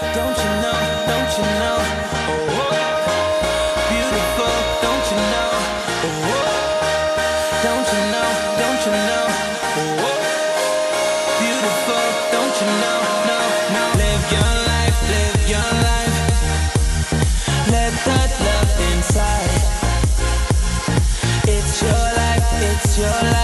Don't you know? Don't you know? Oh, beautiful. Don't you know? Oh, don't you know? Don't you know? Oh, oh, beautiful. Don't you know? No, no. Live your life. Live your life. Let that love inside. It's your life. It's your life.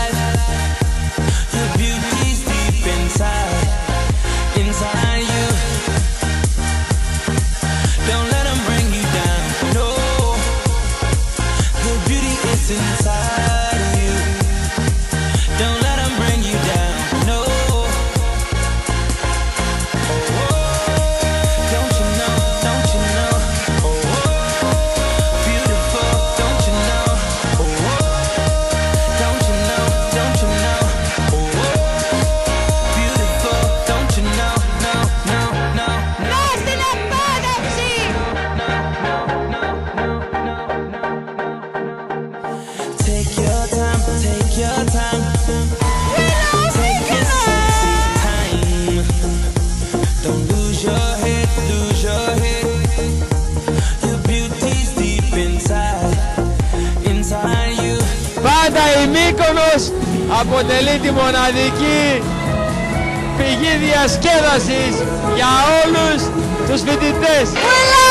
Beauty is Πάντα η Μύκονος αποτελεί τη μοναδική πηγή διασκέδασης για όλους τους φοιτητές. Willow!